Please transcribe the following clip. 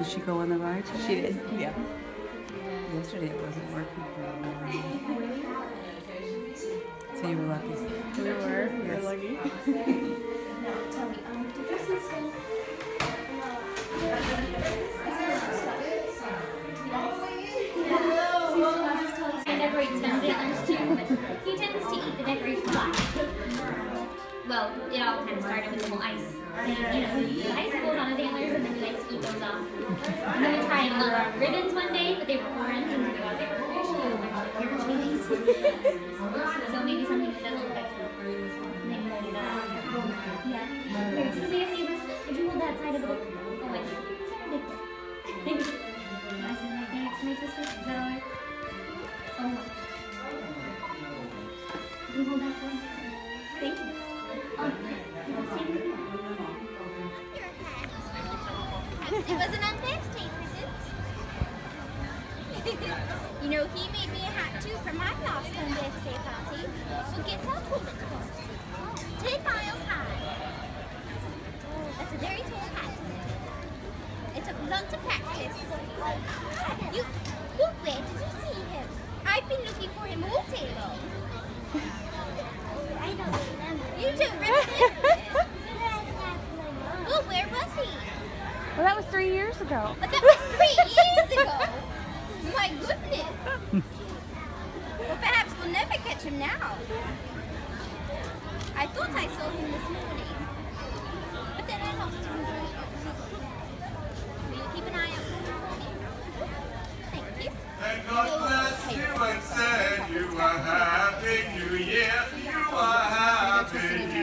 Did she go on the ride today? She did, yeah. Yesterday it wasn't working for her. So you were lucky. We were. We were Yes. lucky. Tell me, um, did you see Sloan? I decorate Sven's antlers too, he tends to eat the decorations last. Well, it all kind of started with the whole ice. thing, You know, the icicles on his antlers, and then he likes to eat those off. And then we tried uh, ribbons one day, but they were orange, and they were carrot shavings. so maybe something that doesn't look like maybe we'll do that. Yeah. Here, do me a favor. Would you hold that side of the book? Oh, wait. Maybe. I said my thanks my sister. Is that alright? Oh, no. Can you hold that for me? It was an unbirthday present. you know, he made me a hat too for my last unbirthday party. Well, guess how tall it was? Oh, ten miles high. Oh, that's a very tall hat. It took lots of practice. You, well, where did you see him? I've been looking for him all day long. I don't remember. You don't remember? well, where was he? Well, that was three years ago. But that was three years ago. My goodness. Well, perhaps we'll never catch him now. I thought I saw him this morning, but then I lost him. Will you keep an eye out for me? Thank you. And God bless you and send you a happy new year. You a happy